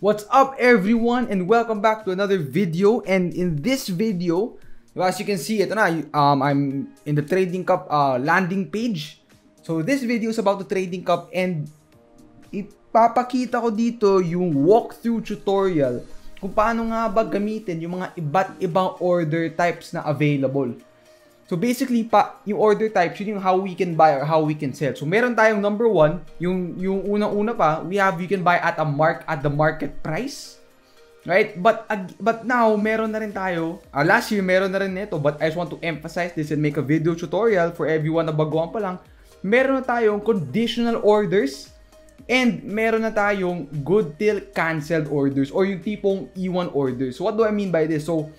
What's up everyone and welcome back to another video. And in this video as you can see ito na um, I'm in the Trading Cup uh, landing page. So this video is about the Trading Cup and ipapakita ko dito yung walkthrough tutorial kung paano nga ba gamitin yung mga iba't ibang order types na available So basically pa yung order types yun yung how we can buy or how we can sell. So meron tayong number one, yung yung unang-una pa, we have you can buy at a mark at the market price. Right? But but now meron na rin tayo. Uh, last year meron na rin nito, but I just want to emphasize this and make a video tutorial for everyone na baguhan pa lang. Meron na tayong conditional orders and meron na tayong good till canceled orders or yung tipong E1 orders. So what do I mean by this? So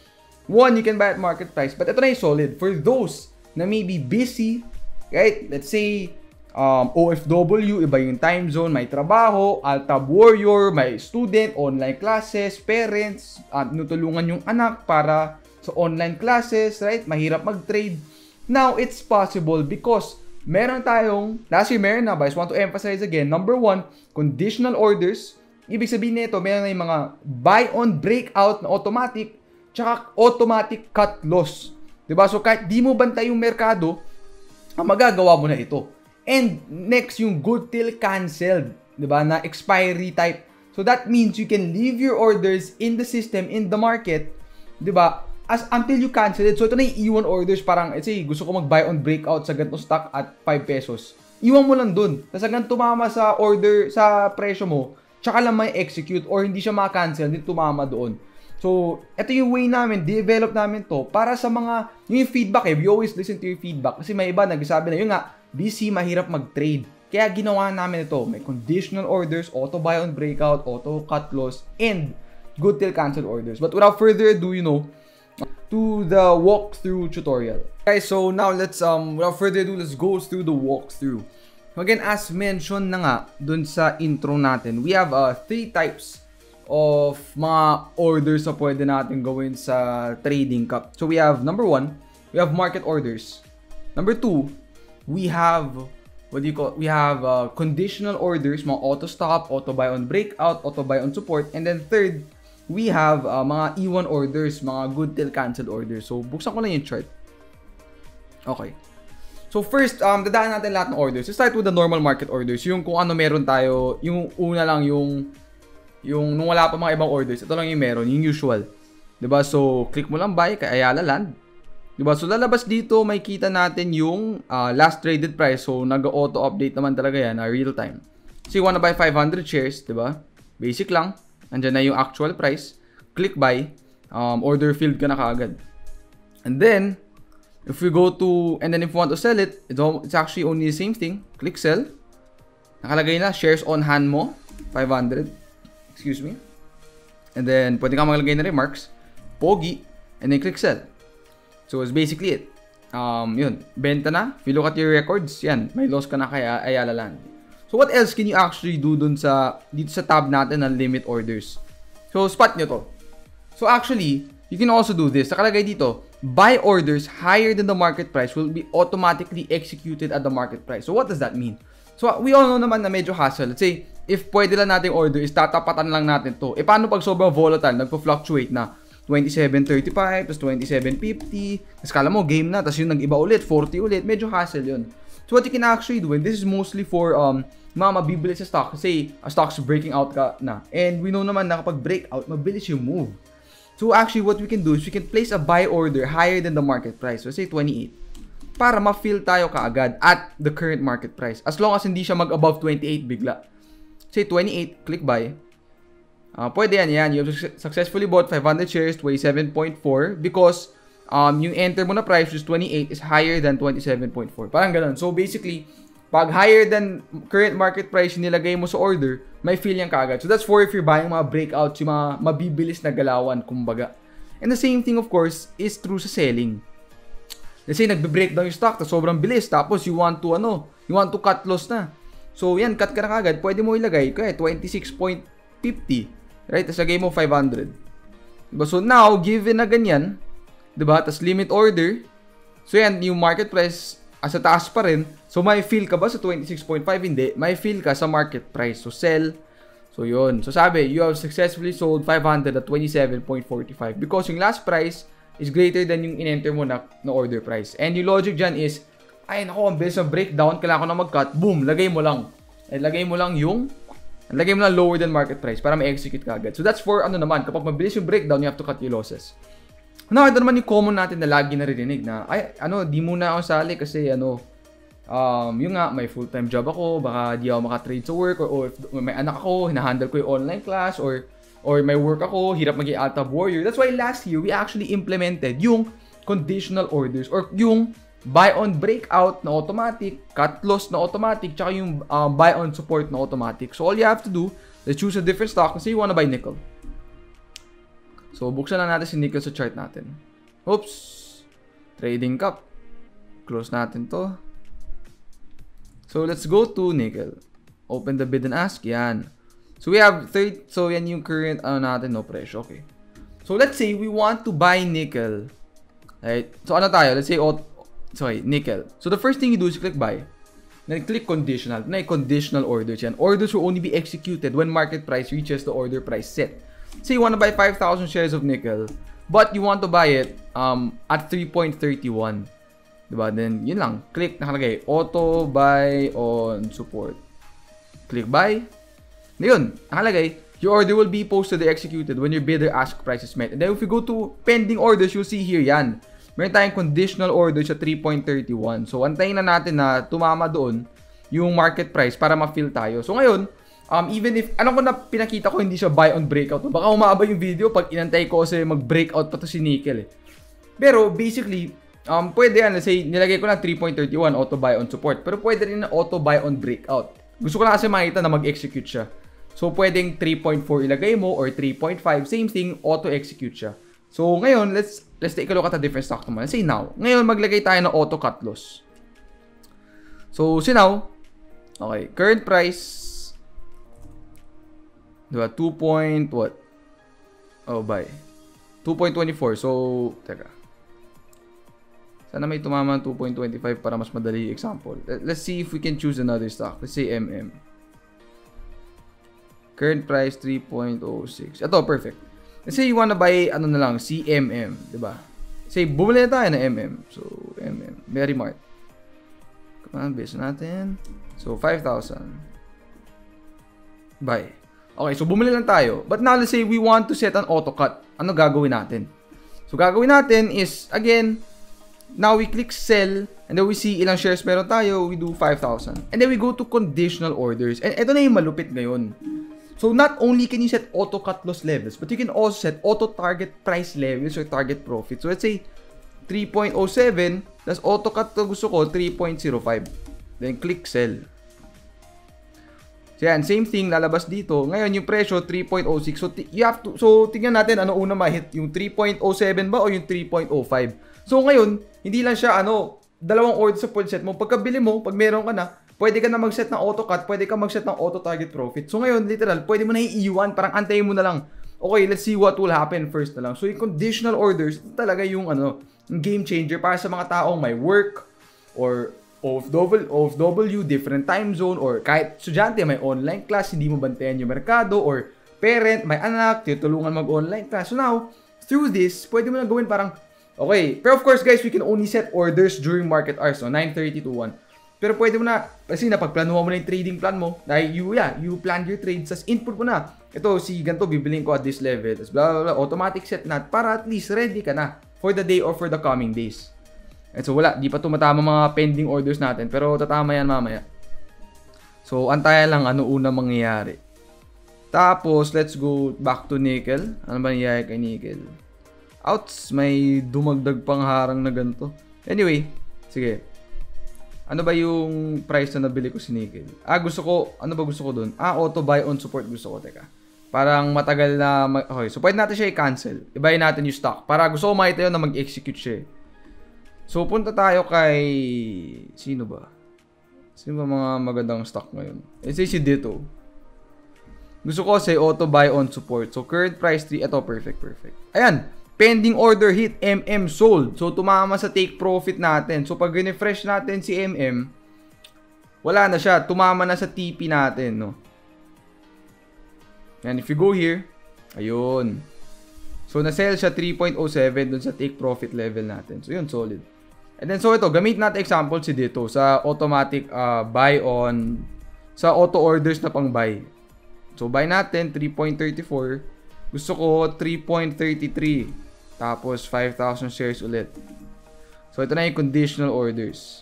One, you can buy at market price. But ito na yung solid. For those na may be busy, right? Let's say, um, OFW, iba yung time zone, may trabaho, altab warrior, may student, online classes, parents, uh, nutulungan yung anak para sa online classes, right? Mahirap mag-trade. Now, it's possible because meron tayong, last year meron na, but I just want to emphasize again, number one, conditional orders. Ibig sabihin nito, meron na yung mga buy on breakout na automatic tsaka automatic cut loss. 'Di ba? So kahit di mo bantay yung merkado, ang magagawa mo na ito. And next yung good till canceled, 'di ba? Na expiry type. So that means you can leave your orders in the system in the market, 'di ba? As until you cancel it. So ito na yung iwan orders parang let's say gusto ko mag-buy on breakout sa ganitong stock at 5 pesos. Iwan mo lang dun. Tapos hanggang tumama sa order sa presyo mo, tsaka lang may execute or hindi siya ma-cancel, hindi tumama doon. So, ito yung way namin, develop namin to para sa mga, yung feedback eh, we always listen to your feedback. Kasi may iba nagsasabi na, yun nga, busy, mahirap mag-trade. Kaya ginawa namin ito, may conditional orders, auto buy on breakout, auto cut loss, and good till cancel orders. But without further ado, you know, to the walkthrough tutorial. Guys, so now let's, um, without further ado, let's go through the walkthrough. Again, as mentioned na nga dun sa intro natin, we have uh, three types of mga orders na pwede natin gawin sa trading cup. So we have number one, we have market orders. Number two, we have what do you call we have uh, conditional orders, mga auto stop, auto buy on breakout, auto buy on support, and then third, we have uh, mga E1 orders, mga good till canceled orders. So buksan ko lang yung chart. Okay. So first, um, dadaan natin lahat ng orders. So start with the normal market orders. Yung kung ano meron tayo, yung una lang yung yung nung wala pa mga ibang orders, ito lang yung meron, yung usual. 'Di ba? So, click mo lang buy kay Ayala Land. 'Di ba? So lalabas dito, may kita natin yung uh, last traded price. So nag-auto update naman talaga 'yan, uh, real time. So you wanna buy 500 shares, 'di ba? Basic lang. Andiyan na yung actual price. Click buy. Um, order filled ka na kaagad. And then, if we go to, and then if you want to sell it, it's actually only the same thing. Click sell. Nakalagay na, shares on hand mo, 500. Excuse me. And then, pwede kang maglagay na remarks. Pogi. And then, click sell. So, it's basically it. Um, yun. Benta na. If you look at your records, yan. May loss ka na kay Ayala Land. So, what else can you actually do dun sa, dito sa tab natin ng limit orders? So, spot nyo to. So, actually, you can also do this. Nakalagay dito, buy orders higher than the market price will be automatically executed at the market price. So, what does that mean? So, we all know naman na medyo hassle. Let's say, if pwede lang nating order is tatapatan lang natin to. E paano pag sobrang volatile, nagpo-fluctuate na 27.35, tapos 27.50, tapos kala mo game na, tapos yung nag-iba ulit, 40 ulit, medyo hassle yun. So what you can actually do, and this is mostly for um, mga mabibili sa stock, say a stock's breaking out ka na, and we know naman na kapag breakout, mabilis yung move. So actually what we can do is we can place a buy order higher than the market price. So say 28 para ma-fill tayo kaagad at the current market price. As long as hindi siya mag-above 28 bigla say 28, click buy. Uh, pwede yan, yan. You have successfully bought 500 shares, 27.4 because um, yung enter mo na price, which is 28, is higher than 27.4. Parang ganun. So basically, pag higher than current market price yung nilagay mo sa order, may feel yan kaagad. So that's for if you're buying mga breakouts, yung mga mabibilis na galawan, kumbaga. And the same thing, of course, is true sa selling. Let's say, nagbe-breakdown yung stock, tapos sobrang bilis, tapos you want to, ano, you want to cut loss na. So, yan, cut ka na kagad. Pwede mo ilagay, kaya 26.50. Right? Tapos lagay mo 500. Diba? So, now, given na ganyan, diba? Tapos limit order. So, yan, yung market price, asa taas pa rin. So, may feel ka ba sa 26.5? Hindi. May feel ka sa market price. So, sell. So, yun. So, sabi, you have successfully sold 500 at 27.45 because yung last price is greater than yung in-enter mo na, na order price. And yung logic dyan is, ay, nako, ang bilis ng breakdown, kailangan ko na mag-cut, boom, lagay mo lang. Eh, lagay mo lang yung, lagay mo lang lower than market price para ma-execute ka agad. So, that's for, ano naman, kapag mabilis yung breakdown, you have to cut your losses. Now, ito naman yung common natin na lagi naririnig na, ay, ano, di muna ako sali kasi, ano, um, yung nga, may full-time job ako, baka di ako makatrade sa work, or, or may anak ako, hinahandle ko yung online class, or or may work ako, hirap maging alta warrior. That's why last year, we actually implemented yung conditional orders or yung buy on breakout na automatic, cut loss na automatic, tsaka yung um, buy on support na automatic. So all you have to do is choose a different stock. Kasi you wanna buy nickel. So buksan na natin si nickel sa chart natin. Oops! Trading cup. Close natin to. So let's go to nickel. Open the bid and ask. Yan. So we have third, so yan yung current ano natin, no presyo. Okay. So let's say we want to buy nickel. Right? So ano tayo? Let's say, oh, sorry, nickel. So the first thing you do is click buy. Then click conditional. Na conditional orders yan. Orders will only be executed when market price reaches the order price set. Say you want to buy 5,000 shares of nickel, but you want to buy it um, at 3.31. Diba? Then, yun lang. Click, nakalagay, auto buy on support. Click buy. Yun, nakalagay, your order will be posted or executed when your bidder ask price is met. And then if you go to pending orders, you'll see here yan. Meron tayong conditional order sa 3.31. So, antayin na natin na tumama doon yung market price para ma-fill tayo. So, ngayon, um, even if, ano ko na pinakita ko, hindi siya buy on breakout. Baka umaba yung video pag inantay ko kasi mag-breakout pa to si Nickel eh. Pero, basically, um, pwede yan. Let's say, nilagay ko na 3.31 auto buy on support. Pero pwede rin na auto buy on breakout. Gusto ko lang kasi makita na mag-execute siya. So, pwedeng 3.4 ilagay mo or 3.5. Same thing, auto-execute siya. So, ngayon, let's let's take a look at a different stock naman. Say now. Ngayon, maglagay tayo ng auto cut loss. So, see now. Okay, current price. Diba? 2 point what? Oh, buy. 2.24. So, teka. Sana may tumama ng 2.25 para mas madali example. Let's see if we can choose another stock. Let's say MM. Current price 3.06. Ito, perfect. Let's say you wanna buy, ano na lang, CMM, di ba? Say, bumili na tayo ng MM. So, MM. Very Mart. Come on, base natin. So, 5,000. Buy. Okay, so bumili lang tayo. But now, let's say we want to set an auto cut. Ano gagawin natin? So, gagawin natin is, again, now we click sell, and then we see ilang shares meron tayo, we do 5,000. And then we go to conditional orders. And ito na yung malupit ngayon. So not only can you set auto cut loss levels, but you can also set auto target price levels or target profit. So let's say 3.07, tas auto cut to gusto ko 3.05. Then click sell. So yan, same thing lalabas dito. Ngayon yung presyo 3.06. So you have to so tingnan natin ano una ma-hit, yung 3.07 ba o yung 3.05. So ngayon, hindi lang siya ano, dalawang order sa point set mo. Pagkabili mo, pag meron ka na, pwede ka na mag-set ng auto cut, pwede ka mag-set ng auto target profit. So ngayon, literal, pwede mo na iiwan, parang antayin mo na lang. Okay, let's see what will happen first na lang. So yung conditional orders, talaga yung ano, game changer para sa mga taong may work or OFW, OFW, different time zone, or kahit estudyante, may online class, hindi mo bantayan yung merkado, or parent, may anak, tutulungan mag-online class. So now, through this, pwede mo na gawin parang, okay, pero of course guys, we can only set orders during market hours, no? 9.30 to 1. Pero pwede mo na, kasi napagplanuhan mo na yung trading plan mo, dahil you, yeah, you plan your trades as input mo na. Ito, si ganito, bibiling ko at this level. Tapos blah, blah, blah, automatic set na para at least ready ka na for the day or for the coming days. And so wala, di pa tumatama mga pending orders natin, pero tatama yan mamaya. So, antayan lang ano una mangyayari. Tapos, let's go back to nickel. Ano ba nangyayari kay nickel? Outs, may dumagdag pang harang na ganito. Anyway, sige. Ano ba yung price na nabili ko si Nickel? Ah, gusto ko, ano ba gusto ko dun? Ah, auto buy on support gusto ko, teka. Parang matagal na, okay, so pwede natin siya i-cancel. Ibayin natin yung stock. Para gusto ko makita yun na mag-execute siya. So, punta tayo kay, sino ba? Sino ba mga magandang stock ngayon? Eh, si Ditto. Gusto ko kasi auto buy on support. So, current price 3, ito, perfect, perfect. Ayan, Pending order hit, MM sold. So, tumama sa take profit natin. So, pag refresh natin si MM, wala na siya. Tumama na sa TP natin, no? And if you go here, ayun. So, na-sell siya 3.07 dun sa take profit level natin. So, yun, solid. And then, so ito, gamit natin example si dito sa automatic uh, buy on, sa auto orders na pang buy. So, buy natin, 3.34. Gusto ko, 3.33. Tapos, 5,000 shares ulit. So, ito na yung conditional orders.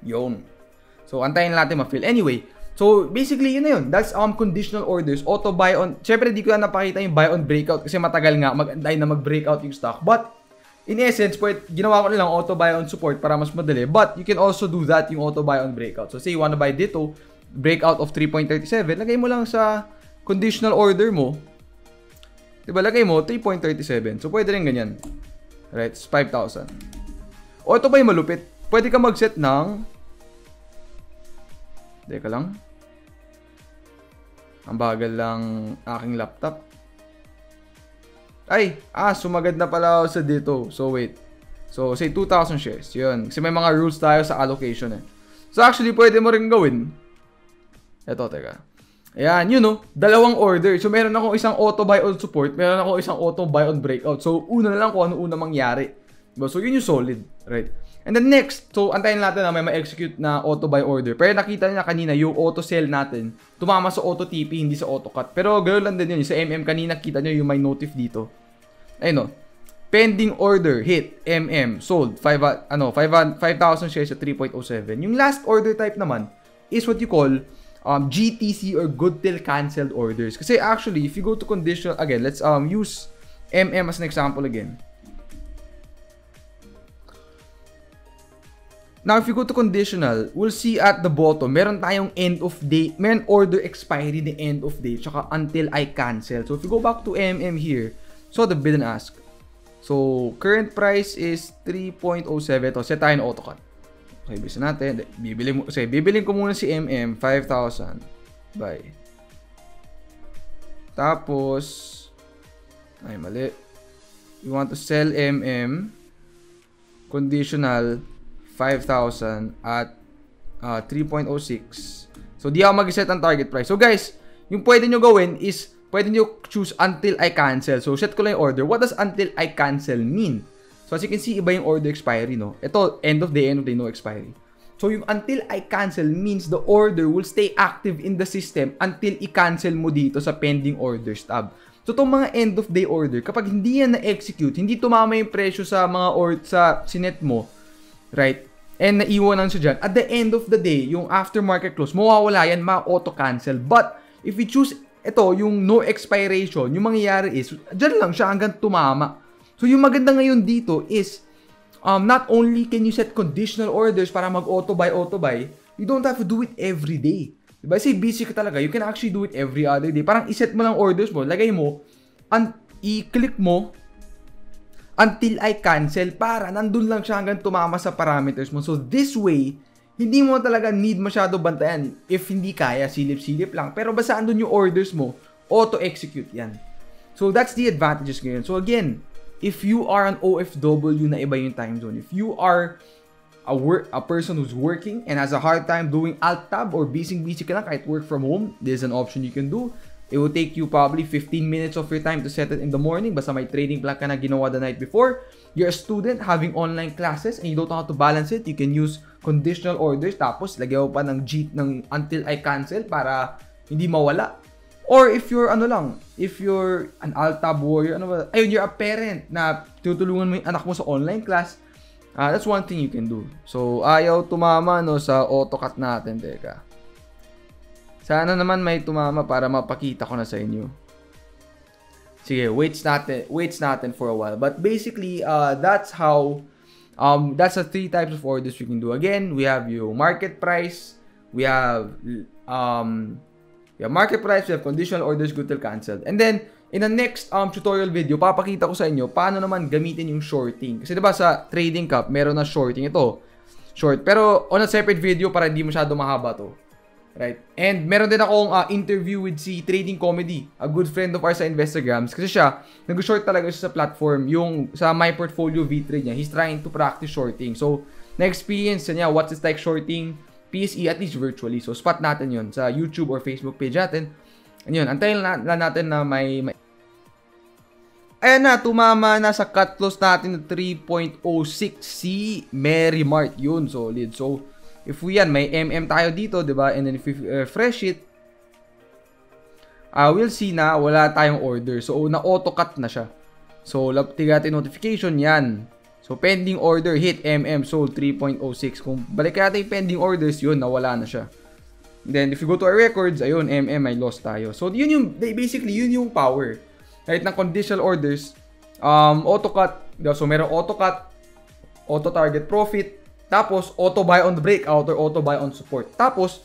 Yun. So, antayin natin ma-fill. Anyway, So, basically, yun na yun. That's um, conditional orders. Auto buy on. Siyempre, di ko na napakita yung buy on breakout kasi matagal nga mag-antay na mag-breakout yung stock. But, in essence, pwede, ginawa ko na lang auto buy on support para mas madali. But, you can also do that yung auto buy on breakout. So, say you wanna buy dito, breakout of 3.37, lagay mo lang sa conditional order mo. Diba, lagay mo 3.37. So, pwede rin ganyan. Right, it's 5,000. O, ito ba yung malupit? Pwede ka mag-set ng... Teka lang. Ang bagal lang aking laptop. Ay, ah, sumagad na pala ako sa dito. So, wait. So, say 2,000 shares. Yun. Kasi may mga rules tayo sa allocation eh. So, actually, pwede mo rin gawin. Ito, teka. Ayan, yun know, dalawang order. So, meron akong isang auto buy on support, meron akong isang auto buy on breakout. So, una na lang kung ano una mangyari. Diba? So, yun yung solid, right? And then next, so antayin natin na may ma-execute na auto buy order. Pero nakita niya kanina yung auto sell natin, tumama sa auto TP, hindi sa auto cut. Pero ganoon lang din yun. Sa MM kanina, kita niyo yung may notif dito. Ayun o. Pending order, hit, MM, sold, 5, ano, 5,000 shares at 3.07. Yung last order type naman is what you call um, GTC or good till canceled orders. Kasi actually, if you go to conditional, again, let's um, use MM as an example again. Now, if you go to conditional, we'll see at the bottom, meron tayong end of day, meron order expiry the end of day, tsaka until I cancel. So, if you go back to MM here, so the bid and ask. So, current price is 3.07. To, set tayo ng auto. Okay, bisa natin. Bibili mo, kasi bibilin ko muna si MM, 5,000. Buy. Tapos, ay mali. You want to sell MM, conditional, 5,000 at uh, 3.06. So, di ako mag-set ang target price. So, guys, yung pwede nyo gawin is, pwede nyo choose until I cancel. So, set ko lang yung order. What does until I cancel mean? So, as you can see, iba yung order expiry, no? Ito, end of day, end of day, no expiry. So, yung until I cancel means the order will stay active in the system until i-cancel mo dito sa pending orders tab. So, itong mga end of day order, kapag hindi yan na-execute, hindi tumama yung presyo sa mga or sa sinet mo, right? And naiwan lang siya dyan. At the end of the day, yung aftermarket close, mawawala yan, ma-auto-cancel. But, if you choose ito, yung no expiration, yung mangyayari is, dyan lang siya hanggang tumama. So, yung maganda ngayon dito is, um, not only can you set conditional orders para mag-auto buy, auto buy, you don't have to do it every day. Diba? Say busy ka talaga, you can actually do it every other day. Parang iset mo lang orders mo, lagay mo, i-click mo, until I cancel para nandun lang siya hanggang tumama sa parameters mo. So this way, hindi mo talaga need masyado bantayan. If hindi kaya, silip-silip lang. Pero basta andun yung orders mo, auto-execute yan. So that's the advantages ngayon. So again, if you are an OFW na iba yung time zone, if you are a work a person who's working and has a hard time doing alt tab or busy busy ka lang kahit work from home, there's an option you can do. It will take you probably 15 minutes of your time to set it in the morning. Basta may trading plan ka na ginawa the night before. You're a student having online classes and you don't know how to balance it. You can use conditional orders. Tapos, lagyan mo pa ng G ng until I cancel para hindi mawala. Or if you're ano lang, if you're an alt-tab warrior, ano ba, ayun, you're a parent na tutulungan mo yung anak mo sa online class, uh, that's one thing you can do. So, ayaw tumama no sa AutoCAD natin, teka. Sana naman may tumama para mapakita ko na sa inyo. Sige, waits natin, waits natin for a while. But basically, uh, that's how, um, that's the three types of orders we can do. Again, we have yung market price, we have, um, we have market price, we have conditional orders, good till canceled. And then, in the next um, tutorial video, papakita ko sa inyo paano naman gamitin yung shorting. Kasi diba sa Trading Cup, meron na shorting ito. Short. Pero on a separate video para hindi masyado mahaba to. Right? And meron din akong uh, interview with si Trading Comedy, a good friend of ours sa Instagrams. Kasi siya, nag-short talaga siya sa platform. Yung sa My Portfolio V3 niya, he's trying to practice shorting. So, na-experience niya what it's like shorting PSE at least virtually. So, spot natin yon sa YouTube or Facebook page natin. Ayun, antayin na, na natin na may, may Ayan na, tumama na sa cut loss natin na 3.06 si Mary Mart. Yun, solid. So, if we yan, may MM tayo dito, di ba? And then if we refresh it, uh, we'll see na wala tayong order. So, na-auto-cut na siya. So, tignan natin notification yan. So, pending order, hit MM, sold 3.06. Kung balik natin yung pending orders, yun, nawala na siya. Then, if you go to our records, ayun, MM, may loss tayo. So, yun yung, basically, yun yung power kahit ng conditional orders, um, auto cut, so meron auto cut, auto target profit, tapos auto buy on the breakout or auto buy on support. Tapos,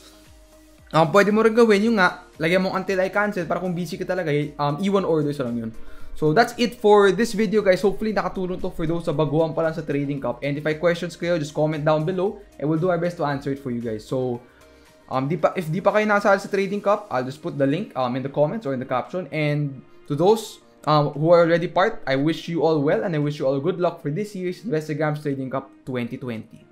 um, pwede mo rin gawin yung nga, lagyan mo until I cancel para kung busy ka talaga, um, iwan orders lang yun. So that's it for this video guys. Hopefully nakatulong to for those sa baguhan pa lang sa Trading Cup. And if I questions kayo, just comment down below and we'll do our best to answer it for you guys. So um, di pa, if di pa kayo nasali sa Trading Cup, I'll just put the link um, in the comments or in the caption. And to those um, who are already part, I wish you all well and I wish you all good luck for this year's Instagram Trading Cup 2020.